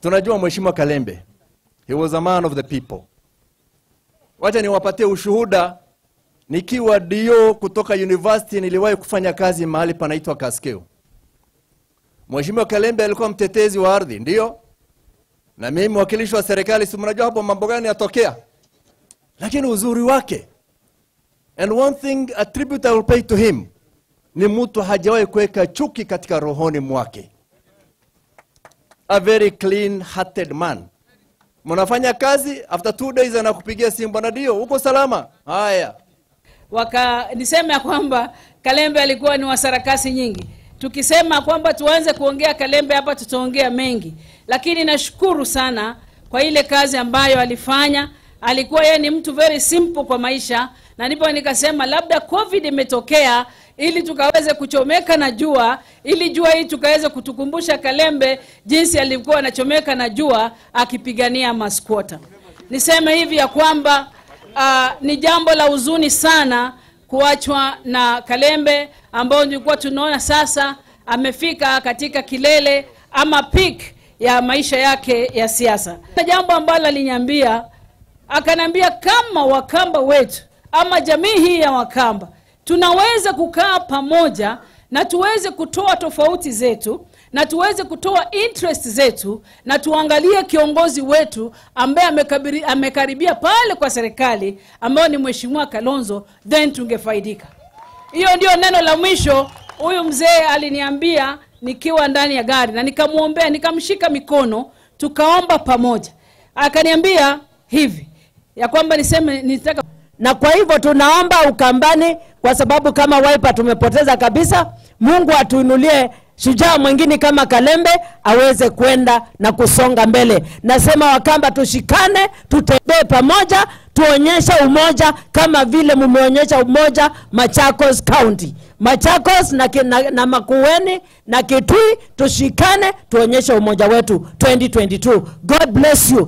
tunajua mheshimiwa Kalembe, he was a man of the people. Wacha niwapatie ushuhuda. Nikiwa dio kutoka university, niliwahi kufanya kazi mahali panaitwa Kaskeo. Mheshimiwa Kalembe alikuwa mtetezi wa ardhi, ndio, na mimi mwakilishi wa serikali, si mnajua hapo mambo gani yatokea, lakini uzuri wake, and one thing a tribute I will pay to him, ni mtu hajawahi kuweka chuki katika rohoni mwake, a very clean hearted man. Mnafanya kazi, after two days anakupigia simu, bwana Dio, uko salama? Haya, waka niseme ya kwamba Kalembe alikuwa ni wasarakasi nyingi. Tukisema kwamba tuanze kuongea Kalembe hapa tutaongea mengi, lakini nashukuru sana kwa ile kazi ambayo alifanya. Alikuwa yeye ni mtu very simple kwa maisha, na ndipo nikasema labda COVID imetokea ili tukaweze kuchomeka na jua, ili jua hii tukaweze kutukumbusha Kalembe jinsi alikuwa anachomeka na jua akipigania maskwota. Niseme hivi ya kwamba uh, ni jambo la huzuni sana kuachwa na Kalembe ambao nilikuwa tunaona sasa amefika katika kilele ama peak ya maisha yake ya siasa. Jambo ambalo aliniambia, akaniambia kama Wakamba wetu ama jamii hii ya Wakamba tunaweza kukaa pamoja na tuweze kutoa tofauti zetu na tuweze kutoa interest zetu na tuangalie kiongozi wetu ambaye amekaribia pale kwa serikali ambayo ni mheshimiwa Kalonzo, then tungefaidika. Hiyo ndio neno la mwisho huyu mzee aliniambia nikiwa ndani ya gari, na nikamwombea, nikamshika mikono, tukaomba pamoja. Akaniambia hivi ya kwamba niseme nitaka na kwa hivyo tunaomba Ukambani, kwa sababu kama Wiper tumepoteza kabisa. Mungu atuinulie shujaa mwingine kama Kalembe aweze kwenda na kusonga mbele. Nasema Wakamba tushikane, tutembee pamoja, tuonyeshe umoja kama vile mumeonyesha umoja Machakos County. Machakos na, na, na Makueni na Kitui, tushikane tuonyeshe umoja wetu 2022. God bless you.